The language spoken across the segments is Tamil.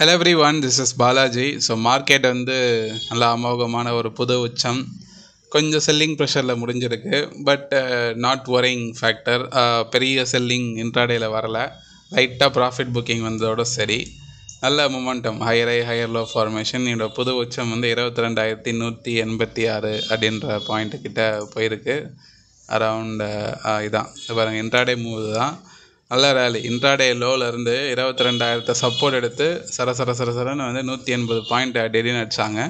Hello everyone this is Balaji so market வந்து நல்ல அமோகமான ஒரு புது உச்சம். கொஞ்சம் செல்லிங் ப்ரெஷரில் முடிஞ்சிருக்கு. பட் நாட் ஒரிங் ஃபேக்டர் பெரிய செல்லிங் இன்ட்ராடேயில் வரல. லைட்டாக ப்ராஃபிட் புக்கிங் வந்ததோட சரி. நல்ல momentum higher high higher low formation என்னோட புது உச்சம் வந்து இருபத்தி ரெண்டாயிரத்தி நூற்றி எண்பத்தி ஆறு அப்படின்ற பாயிண்ட்டு கிட்டே போயிருக்கு. அரவுண்ட் uh, இதான். இது பாருங்கள் இன்ட்ராடே மூவ் தான். நல்ல ரேலி இன்ட்ராடே லோவிலேருந்து இருபத்தி ரெண்டாயிரத்தை சப்போர்ட் எடுத்து சர சர சர சரன்னு வந்து நூற்றி எண்பது பாயிண்ட் திடீர்னு அடித்தாங்க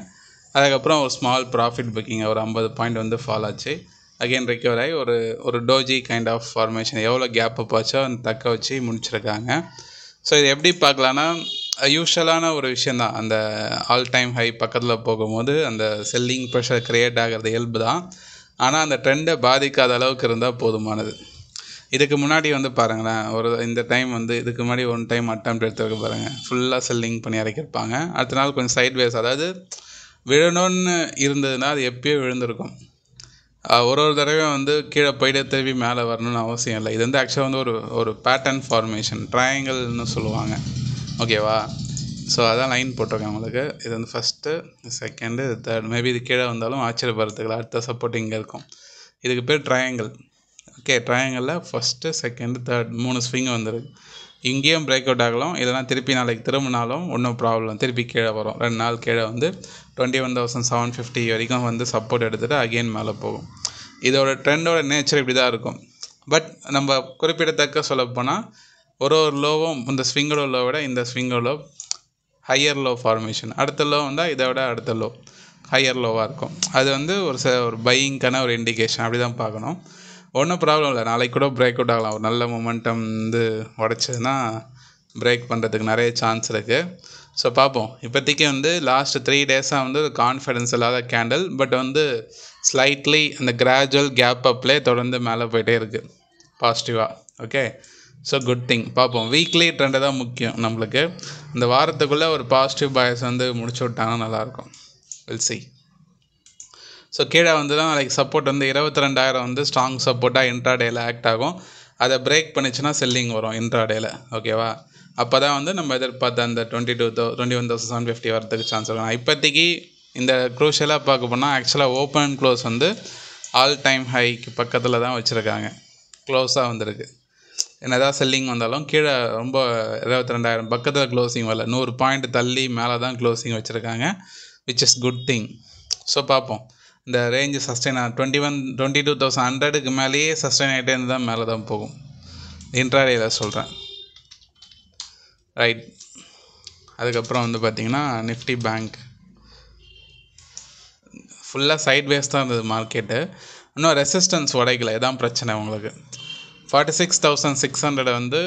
அதுக்கப்புறம் ஒரு ஸ்மால் ப்ராஃபிட் புக்கிங் ஒரு ஐம்பது பாயிண்ட் வந்து ஃபால் ஆச்சு. அகெயின் ரெக்கவர் ஆகி ஒரு ஒரு டோஜி கைண்ட் ஆஃப் ஃபார்மேஷன் எவ்வளோ கேப் அப்பாச்சோ அந்த தக்க வச்சு முடிச்சிருக்காங்க. ஸோ இது எப்படி பார்க்கலான்னா யூஷுவலான ஒரு விஷயந்தான் அந்த ஆல் டைம் ஹை பக்கத்தில் போகும்போது அந்த செல்லிங் ப்ரெஷர் க்ரியேட் ஆகிறது இயல்பு தான் ஆனால் அந்த ட்ரெண்டை பாதிக்காத அளவுக்கு இருந்தால் போதுமானது. இதுக்கு முன்னாடி வந்து பாருங்களேன் ஒரு இந்த டைம் வந்து இதுக்கு முன்னாடி ஒன் டைம் அட்டம் எடுத்துருக்க பாருங்கள் ஃபுல்லாக செல்லிங் பண்ணி இறக்கிருப்பாங்க அடுத்த நாள் கொஞ்சம் சைட் வேஸ் அதாவது விழணும்னு இருந்ததுன்னா அது எப்பயோ விழுந்திருக்கும். ஒரு ஒரு தடவையும் வந்து கீழே போயிட்டு திரும்பி மேலே வரணும்னு அவசியம் இல்லை. இது வந்து ஆக்சுவலாக வந்து ஒரு ஒரு பேட்டர்ன் ஃபார்மேஷன் ட்ரையாங்கிள்னு சொல்லுவாங்க. ஓகேவா ஸோ அதான் லைன் போட்டிருக்கேன் உங்களுக்கு. இது வந்து ஃபஸ்ட்டு செகண்டு தேர்ட் மேபி இது கீழே வந்தாலும் ஆச்சரியப்படுறதுக்கு அடுத்த சப்போர்ட் இங்கே இருக்கும். இதுக்கு பேர் ட்ரையாங்கிள் ஓகே ட்ரையாங்கிளில் ஃபஸ்ட்டு செகண்டு தேர்ட் மூணு ஸ்விங் வந்துருக்கு. இங்கேயும் பிரேக் அவுட் ஆகலாம். இல்லைனா திருப்பி நாளைக்கு திரும்பினாலும் ஒன்றும் ப்ராப்ளம் திருப்பி கீழே வரும். ரெண்டு நாள் கீழே வந்து twenty one thousand seven fifty வரைக்கும் வந்து சப்போர்ட் எடுத்துகிட்டு அகெயின் மேலே போகும். இதோட ட்ரெண்டோட நேச்சர் இப்படி தான் இருக்கும். பட் நம்ம குறிப்பிடத்தக்க சொல்லப்போனால் ஒரு ஒரு லோவும் இந்த ஸ்விங்கோட லோ விட இந்த ஸ்விங்கோட லோ ஹையர் லோ ஃபார்மேஷன் அடுத்த லோ வந்தால் இதை விட அடுத்த லோ ஹையர் லோவாக இருக்கும். அது வந்து ஒரு ச ஒரு பையிங்க்கான ஒரு இண்டிகேஷன் அப்படி தான் பார்க்கணும். ஒன்றும் ப்ராப்ளம் இல்லை. நாளைக்கு கூட பிரேக் அவுட் ஆகலாம். ஒரு நல்ல மொமெண்டம் வந்து உடச்சதுன்னா பிரேக் பண்ணுறதுக்கு நிறைய சான்ஸ் இருக்குது ஸோ பார்ப்போம். இப்போதைக்கு வந்து லாஸ்ட் த்ரீ டேஸாக வந்து கான்ஃபிடென்ஸ் இல்லாத கேண்டில் பட் வந்து ஸ்லைட்லி அந்த கிராஜுவல் கேப் அப்லேயே தொடர்ந்து மேலே போயிட்டே இருக்குது பாசிட்டிவாக ஓகே ஸோ குட் திங் பார்ப்போம். வீக்லி ட்ரெண்டு தான் முக்கியம் நம்மளுக்கு. இந்த வாரத்துக்குள்ளே ஒரு பாசிட்டிவ் பாயஸ் வந்து முடிச்சு விட்டாங்கன்னா நல்லாயிருக்கும் வில் சி ஸோ கீழே வந்து தான் நாளைக்கு சப்போர்ட் வந்து இருபத்தி ரெண்டாயிரம் வந்து ஸ்ட்ராங் சப்போர்ட்டாக இன்ட்ராடேயில் ஆக்ட் ஆகும். அதை பிரேக் பண்ணிச்சுன்னா செல்லிங் வரும் இன்ட்ராடேயில் ஓகேவா அப்போ தான் வந்து நம்ம எதிர்பார்த்த அந்த டுவெண்ட்டி டூ தௌ twenty one thousand seven fifty வரதுக்கு சான்ஸ் இருக்கும். இப்போதைக்கு இந்த க்ரூஷியலாக பார்க்க போனால் ஆக்சுவலாக ஓப்பன் க்ளோஸ் வந்து ஆல் டைம் ஹைக்கு பக்கத்தில் தான் வச்சுருக்காங்க. க்ளோஸாக வந்திருக்கு. என்னதான் செல்லிங் வந்தாலும் கீழே ரொம்ப இருபத்தி ரெண்டாயிரம் பக்கத்தில் க்ளோசிங் வரல. நூறு பாயிண்ட் தள்ளி மேலே தான் க்ளோசிங் வச்சுருக்காங்க which is good thing so பார்ப்போம். இந்த range sustain twenty one twenty two thousand ஹண்ட்ரடுக்கு மேலேயே சஸ்டெயின் ஆகிட்டே இருந்து தான் மேலே தான் போகும் இன்ட்ராடேயில் சொல்கிறேன் ரைட் அதுக்கப்புறம் வந்து பார்த்திங்கன்னா நிஃப்டி பேங்க் ஃபுல்லாக சைட் வேஸ் தான் இருந்தது மார்க்கெட்டு இன்னும் ரெசிஸ்டன்ஸ் உடைக்கல. இதான் பிரச்சனை உங்களுக்கு. Forty six thousand six hundred வந்து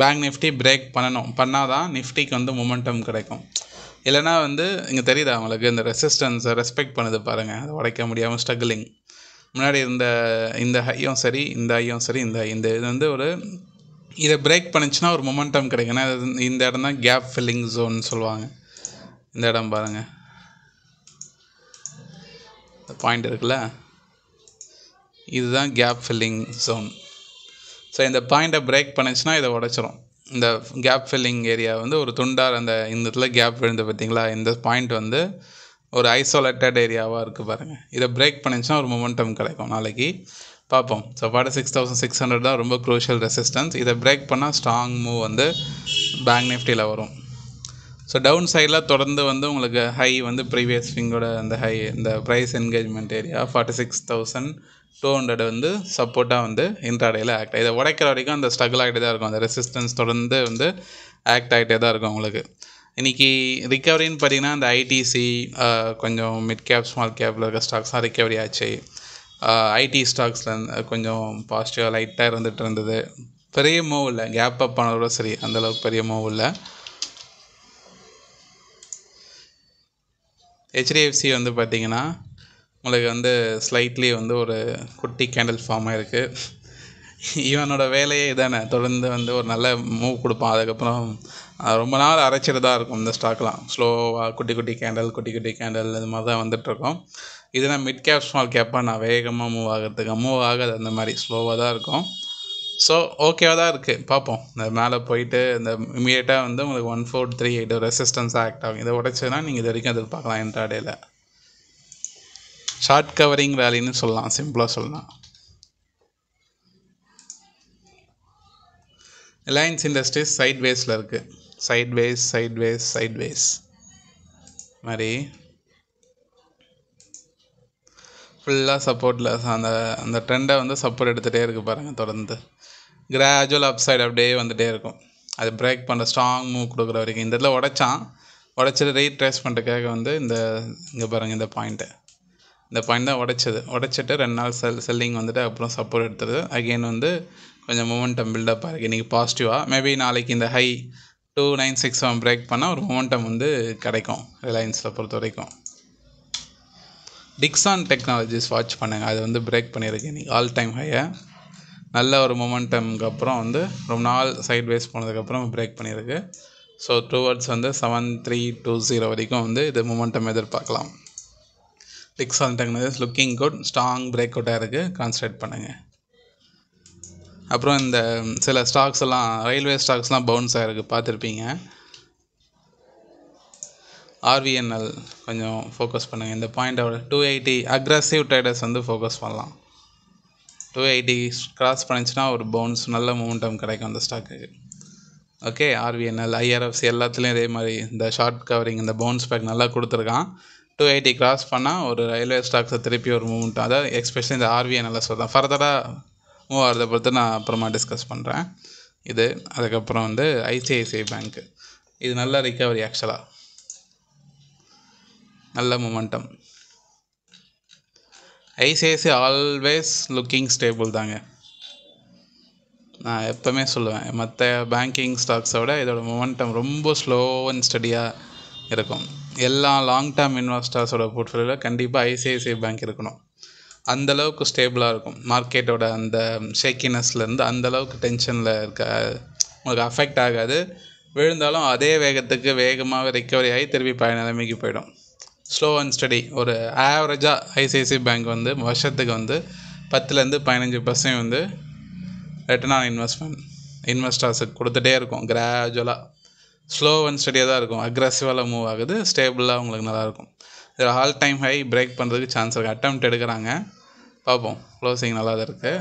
பேங்க் நிஃப்டி பிரேக் பண்ணணும். பண்ணால் தான் நிஃப்டிக்கு வந்து மொமெண்டம் கிடைக்கும். இல்லைனா வந்து இங்கே தெரியுதா அவங்களுக்கு இந்த ரெசிஸ்டன்ஸை ரெஸ்பெக்ட் பண்ணுது பாருங்கள் அதை உடைக்க முடியாமல் ஸ்ட்ரகிளிங் முன்னாடி இருந்த இந்த ஹையும் சரி இந்த ஹையும் சரி இந்த இந்த இது வந்து ஒரு இதை பிரேக் பண்ணிச்சுன்னா ஒரு மொமெண்டம் கிடைக்கும். ஏன்னா இந்த இடம் தான் கேப் ஃபில்லிங் ஜோன் சொல்லுவாங்க. இந்த இடம் பாருங்கள் பாயிண்ட் இருக்குல்ல? இதுதான் கேப் ஃபில்லிங் ஜோன் ஸோ இந்த பாயிண்ட்டை பிரேக் பண்ணிச்சுன்னா இதை உடச்சிரும். இந்த கேப் ஃபில்லிங் ஏரியா வந்து ஒரு துண்டார் அந்த இந்த இடத்துல கேப் விழுந்து பார்த்தீங்களா? இந்த பாயிண்ட் வந்து ஒரு ஐசோலேட்டட் ஏரியாவாக இருக்குது பாருங்கள் இதை பிரேக் பண்ணிச்சுன்னா ஒரு மொமெண்டம் கிடைக்கும் நாளைக்கு. பார்ப்போம். So forty six thousand six hundred தான் ரொம்ப க்ரூஷியல் ரெசிஸ்டன்ஸ் இதை பிரேக் பண்ணால் ஸ்ட்ராங் மூவ் வந்து பேங்க் நிஃப்டியில் வரும். ஸோ டவுன் சைடில் தொடர்ந்து வந்து உங்களுக்கு ஹை வந்து ப்ரீவியஸ் ஸ்விங்கோட அந்த ஹை இந்த price engagement area forty six thousand two hundred வந்து சப்போர்ட்டாக வந்து இன்ட்ராடேயில் ஆக்ட் இதை உடைக்கிற வரைக்கும் அந்த ஸ்ட்ரகிள் ஆகிட்டே தான் இருக்கும். அந்த ரெசிஸ்டன்ஸ் தொடர்ந்து வந்து ஆக்ட் ஆகிட்டே தான் இருக்கும் உங்களுக்கு. இன்றைக்கி ரிக்கவரின்னு பார்த்தீங்கன்னா அந்த ஐடிசி கொஞ்சம் மிட் கேப் ஸ்மால் கேப்பில் இருக்க ஸ்டாக்ஸ்லாம் ரிக்கவரி ஆச்சு. ஐடி ஸ்டாக்ஸில் கொஞ்சம் பாசிட்டிவாக லைட்டாக இருந்துகிட்டு இருந்தது. பெரிய மூவ் இல்லை. கேப் அப் ஆனதோட சரி அந்தளவுக்கு பெரிய மூவ் இல்லை. ஹெச்டிஎஃப்சி வந்து பார்த்திங்கன்னா உங்களுக்கு வந்து ஸ்லைட்லி வந்து ஒரு குட்டி கேண்டில் ஃபார்ம் ஆகிருக்கு இவனோட வேலையே இதானே தொடர்ந்து வந்து ஒரு நல்ல மூவ் கொடுப்பான். அதுக்கப்புறம் ரொம்ப நாள் அரைச்சிட்டு தான் இருக்கும் இந்த ஸ்டாக்லாம் ஸ்லோவாக குட்டி குட்டி கேண்டல் குட்டி குட்டி கேண்டல் இது மாதிரி தான் வந்துட்டுருக்கோம் இதுனா மிட் கேப் ஸ்மால் கேப்பாக நான் வேகமாக மூவ் ஆகிறதுக்கு மூவ் ஆகாது அந்த மாதிரி ஸ்லோவாக தான் இருக்கும். ஸோ ஓகேவாக தான் இருக்குது பார்ப்போம். இந்த மேலே போயிட்டு இந்த இமீடியட்டாக வந்து உங்களுக்கு one four three eight resistance act ஆகும். இதை உடைச்சதுன்னா நீங்கள் இது வரைக்கும் எதிர்பார்க்கலாம் இன்ட்ராடேயில் ஷார்ட் கவரிங் ரேலின்னு சொல்லலாம். சிம்பிளாக சொல்லலாம். ரிலையன்ஸ் இண்டஸ்ட்ரீஸ் சைட் வேஸில் இருக்குது sideways sideways sideways மாதிரி ஃபுல்லாக சப்போர்ட்டில் அந்த அந்த ட்ரெண்டை வந்து சப்போர்ட் எடுத்துகிட்டே இருக்குது பாருங்கள் தொடர்ந்து. கிராஜுவல் அப்சைடு அப்படியே வந்துகிட்டே இருக்கும். அது பிரேக் பண்ண ஸ்ட்ராங் மூவ் கொடுக்குற வரைக்கும். இந்த இடத்துல உடைச்சான். உடச்சிட்டு ரீட்ரேஸ் பண்ணுறதுக்காக வந்து இந்த இங்கே பாருங்கள் இந்த பாயிண்ட்டு இந்த பாயிண்ட் தான் உடைச்சது. உடைச்சிட்டு ரெண்டு நாள் செல் செல்லிங் வந்துட்டு அப்புறம் சப்போர்ட் எடுத்தது. அகெயின் வந்து கொஞ்சம் மூமெண்டம் பில்டப் ஆகிருக்கு இன்றைக்கி பாசிட்டிவாக மேபி நாளைக்கு இந்த high two nine six one break பண்ணால் ஒரு மூமெண்டம் வந்து கிடைக்கும். ரிலையன்ஸில் பொறுத்த வரைக்கும். டிக்ஸான் டெக்னாலஜிஸ் வாட்ச் பண்ணுங்கள் அது வந்து பிரேக் பண்ணியிருக்கு இன்றைக்கி ஆல் டைம் ஹையை நல்ல ஒரு மொமெண்டம்க்கு அப்புறம் வந்து ரொம்ப நாள் சைட் வேஸ் போனதுக்கப்புறம் பிரேக் பண்ணியிருக்கு ஸோ டுவர்ட்ஸ் வந்து செவன் த்ரீ டூ ஜீரோ வரைக்கும் வந்து இது மொமெண்டம் எதிர்பார்க்கலாம். Dixon technologies looking good strong break அவுட்டாக இருக்குது கான்சன்ட்ரேட் பண்ணுங்கள் அப்புறம் இந்த சில ஸ்டாக்ஸ் எல்லாம் ரயில்வே ஸ்டாக்ஸ்லாம் பவுன்ஸ் ஆகிருக்கு பார்த்துருப்பீங்க. ஆர்விஎன்எல் கொஞ்சம் ஃபோக்கஸ் பண்ணுங்கள் இந்த பாயிண்டோட டூ எயிட்டி அக்ரஸிவ் ட்ரேடர்ஸ் வந்து ஃபோக்கஸ் பண்ணலாம். டூ எயிட்டி கிராஸ் பண்ணிச்சுன்னா ஒரு பவுன்ஸ் நல்ல மூமெண்டம் கிடைக்கும் அந்த ஸ்டாக்குக்கு ஓகே ஆர்விஎன்எல் ஐஆர்எஃப்சி எல்லாத்துலேயும் இதே மாதிரி இந்த ஷார்ட் கவரிங் இந்த பவுன்ஸ் பேக் நல்லா கொடுத்துருக்கான். டூ எயிட்டி கிராஸ் பண்ணால் ஒரு ரயில்வே ஸ்டாக்ஸை திருப்பி ஒரு மூமெண்ட் அதாவது எஸ்பெஷலி இந்த ஆர்விஎன்எல்ல சொல்கிறேன் ஃபர்தராக மூவ் ஆகிறத பொறுத்து நான் அப்புறமா டிஸ்கஸ் பண்ணுறேன் இது அதுக்கப்புறம் வந்து ஐசிஐசிஐ பேங்க்கு இது நல்ல ரிக்கவரி ஆக்சுவலாக நல்ல momentum ICICI always looking stable தாங்க. நான் எப்போவுமே சொல்லுவேன் மற்ற பேங்கிங் ஸ்டாக்ஸை இதோட மொமெண்டம் ரொம்ப ஸ்லோ அண்ட் ஸ்டடியாக இருக்கும். எல்லா லாங் டேர்ம் இன்வெஸ்டர்ஸோட போர்ட்ஃபோலியோவில் கண்டிப்பாக ஐசிஐசிஐ பேங்க் இருக்கணும். அந்தளவுக்கு ஸ்டேபிளாக இருக்கும். மார்க்கெட்டோட அந்த ஷேக்கினஸ்லேருந்து அந்தளவுக்கு டென்ஷனில் இருக்க உங்களுக்கு அஃபெக்ட் ஆகாது. விழுந்தாலும் அதே வேகத்துக்கு வேகமாக ரிக்கவரி ஆகி திருப்பி பழைய நிலைமைக்கு போயிடும். ஸ்லோ அண்ட் ஸ்டடி ஒரு ஆவரேஜாக ஐசிஐசிஐ பேங்க் வந்து வருஷத்துக்கு வந்து பத்துலேருந்து பதினஞ்சு பர்சன்ட் வந்து ரிட்டர்ன் ஆன் இன்வெஸ்ட்மெண்ட் இன்வெஸ்டர்ஸுக்கு கொடுத்துட்டே இருக்கும். கிராஜுவலாக ஸ்லோ அண்ட் ஸ்டடியாக தான் இருக்கும். அக்ரஸிவாக மூவ் ஆகுது. ஸ்டேபிளாக உங்களுக்கு நல்லாயிருக்கும். இதில் ஆல் டைம் ஹை பிரேக் பண்ணுறதுக்கு சான்ஸ் இருக்குது அட்டம் எடுக்கிறாங்க. பார்ப்போம். க்ளோசிங் நல்லா தான் இருக்குது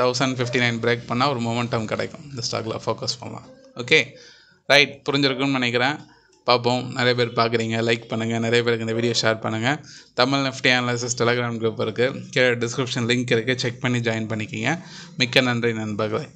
தௌசண்ட் ஃபிஃப்டி நைன் பிரேக் பண்ணால் ஒரு மொமெண்டம் கிடைக்கும். இந்த ஸ்டாக்கில் ஃபோக்கஸ் பண்ணலாம். ஓகே ரைட் புரிஞ்சிருக்குன்னு நினைக்கிறேன். பார்ப்போம். நிறைய பேர் பார்க்குறீங்க. லைக் பண்ணுங்கள் நிறைய பேருக்கு இந்த வீடியோ ஷேர் பண்ணுங்கள் Tamil Nifty analysis Telegram group இருக்குது கீழே டிஸ்கிரிப்ஷன் லிங்க் இருக்குது செக் பண்ணி ஜாயின் பண்ணிக்கிங்க. மிக்க நன்றி நண்பர்களே.